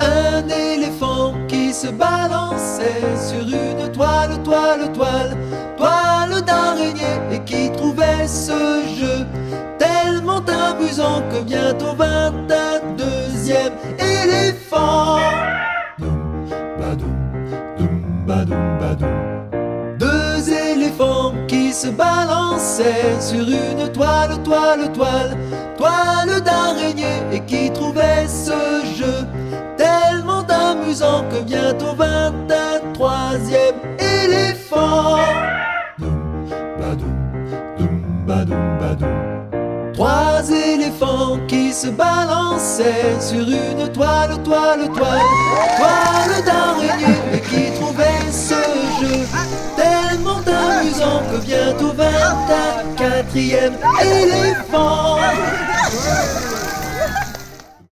Un éléphant qui se balançait sur une toile, toile, toile, toile d'araignée et qui trouvait ce jeu tellement amusant que bientôt éléphant. Deux éléphants qui se balançaient sur une toile, toile, toile, toile d'araignée et qui trouvaient ce jeu tellement amusant que bientôt vint un troisième éléphant. Trois éléphants qui se balançaient sur une toile, toile, toile, toile d'araignée et qui trouvaient ce jeu tellement amusant que bientôt vint un quatrième éléphant.